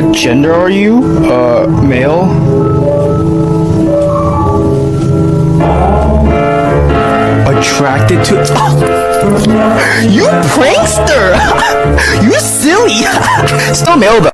What gender are you? Uh, male? Attracted to. you prankster! you silly! Still male though.